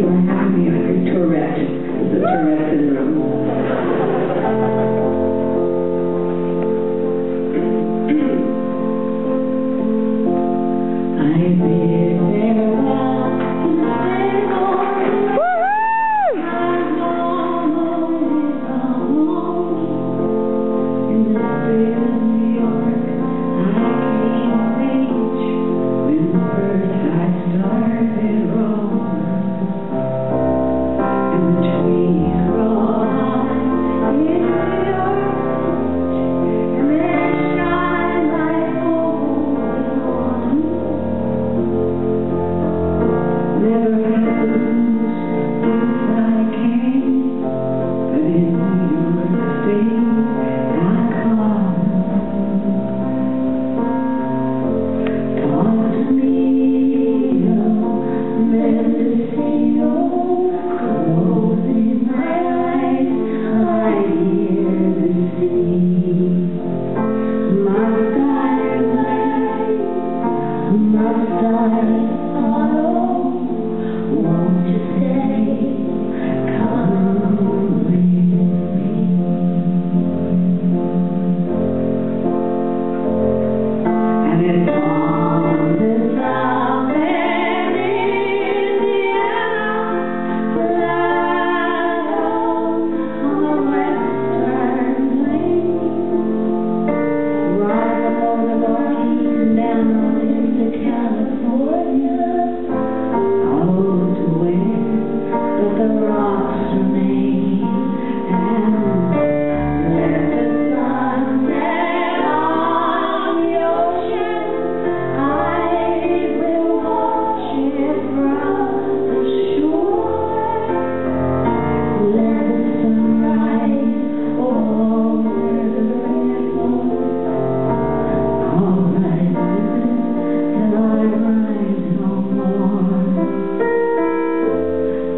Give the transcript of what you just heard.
feeling of music, Tourette, the Tourette syndrome. I did my side